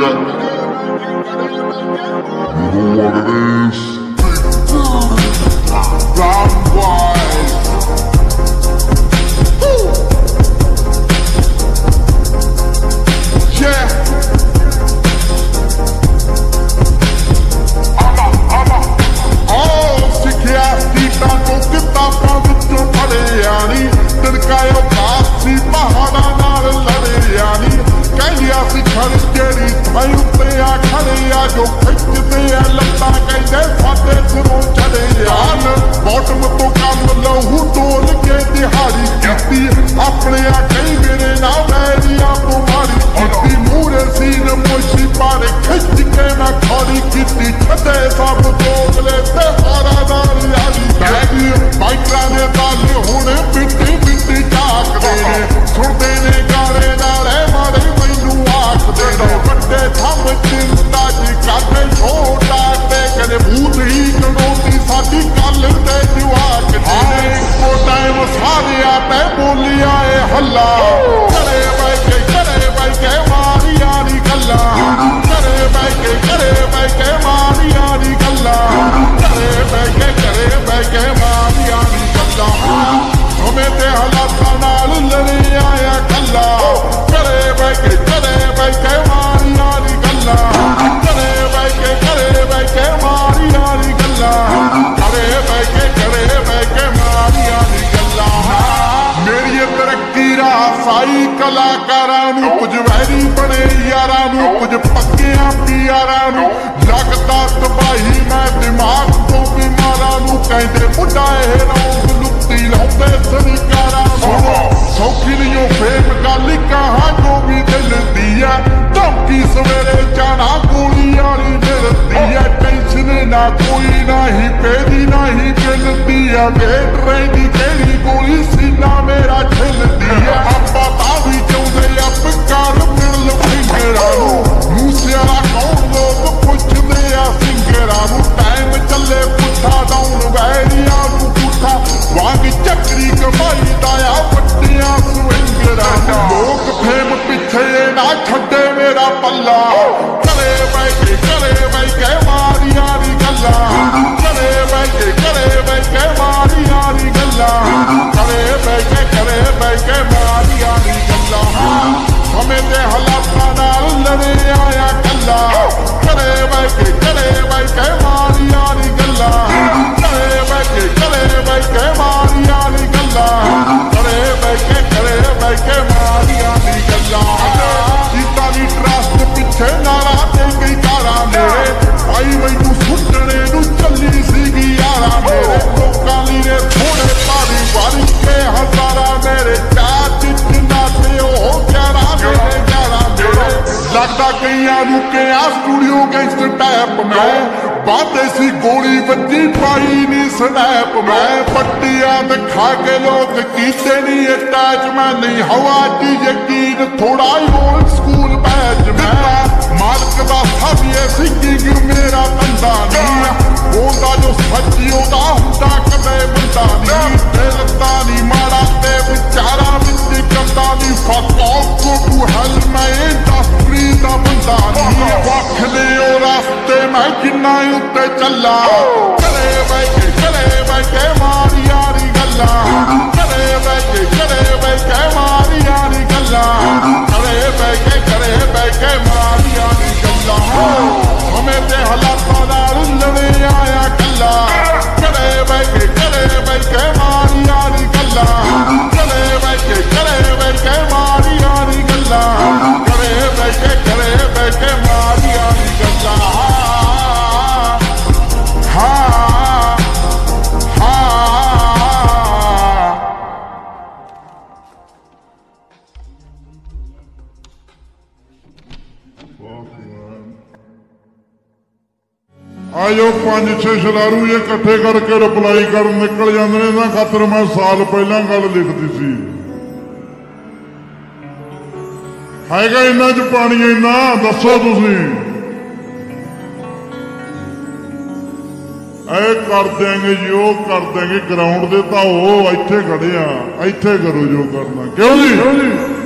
You know what it is? Big Bird. ਜਿਹੜੀ ਮੈਂ ਉੱਪਰ ਆ ਖੜੇ ਆ, ਜੋ ਖਿੱਚਦੇ ਆ, ਲੱਤਾਂ ਕਹਿੰਦੇ, ਸਾਡੇ ਸਿਰੋਂ ਚੜੇ ਆਨ ਬਾਟਮ ਮੈਂ ਬੋਲਿਆ ਏ ਹੱਲਾ। ਸਾਈ ਕਲਾਕਾਰਾਂ ਨੂੰ ਕੁਝ ਵੈਰੀ ਬੜੇ ਯਾਰਾਂ ਨੂੰ ਕੁਝ ਪੱਕਿਆਂ ਪਿਆਰਾਂ ਨੂੰ। ਲੱਗਦਾ ਤਬਾਹੀ ਮੈਂ ਦਿਮਾਗ ਤੋਂ ਬਿਮਾਰਾਂ ਨੂੰ। ਕਹਿੰਦੇ ਮੁੰਡਾ ਇਹ ਰੌਂਗ ਲੁੱਟੀ ਲਾਉਂਦੇ ਸਰਕਾਰਾਂ ਨੂੰ। ਸੌਖੀ ਨਹੀਂ ਫੇਮ ਗੱਲ ਕਹਾਂ ਜੋ ਵੀ ਦਿਲ ਦੀ ਐ ਧਮਕੀ ਸਵੇਰੇ ਜਾਣਾ ਗੋਲੀ ਵਾਲੀ ਮਿਲਦੀ ਐ ਟੈਨਸ਼ਨ ਨਾ ਕੋਈ ਨਹੀਂ ਪੈਦੀ ਨਹੀਂ ਮਿਲਦੀ ਆ। ਵੇਟ ਰਹਿੰਦੀ ਕਿਹੜੀ ਗੋਲੀ ਜਿਹੜਾ ਪੱਲਾ? ਚਲੇ ਬੈ ਕੇ ਚਲੇ ਬੈ ਕੇ ਮਾਰੀਆਂ ਦੀ ਗੱਲਾਂ। ਕਰਦਾ ਕਈਆਂ ਨੂੰ ਕਿਹਾ ਸਟੂਡੀਓ ਗੈਂਗਸਟਰ ਟੈਪ ਮੈਂ। ਬਾਤੇ ਸੀ ਗੋਲੀ ਵੱਜੀ, ਪਾਈ ਨਹੀਂ ਸਨੈਪ ਮੈਂ। ਪੱਟੀਆਂ ਤੇ ਖਾ ਕੇ ਲੋਕ ਕੀਤੇ ਨਹੀਂ ਅਟੈਚ ਮੈਂ ਨਹੀਂ ਹਵਾ ਦੀ ਯਕੀਨ ਥੋੜਾ ਹੀ ਹੋਣ ਸਕੂਲ கல்லா கலையை வைக்க கலையை வைக்க மாறி யாரி கல்லா ਆਇਓ ਪੰਜ, ਛੇ ਸ਼ਲਾਰੂ ਇਕੱਠੇ ਕਰਕੇ ਰਿਪਲਾਈ ਕਰਨ ਨਿਕਲ ਜਾਂਦੇ ਨੇ। ਇਹਨਾਂ ਖਾਤਰ ਮੈਂ ਸਾਲ ਪਹਿਲਾਂ ਗੱਲ ਲਿਖਦੀ ਸੀ। ਹੈਗਾ ਇੰਨਾ ਚ ਪਾਣੀ ਇੰਨਾ, ਦੱਸੋ ਤੁਸੀਂ। ਐ ਕਰ ਦੇਾਂਗੇ ਜੀ, ਉਹ ਕਰ ਦੇਾਂਗੇ ਗਰਾਊਂਡ ਦੇ ਤਾਂ ਉਹ ਇੱਥੇ ਖੜੇ ਆ। ਇੱਥੇ ਕਰੋ ਜੋ ਕਰਨਾ। ਕਿਉਂ ਜੀ?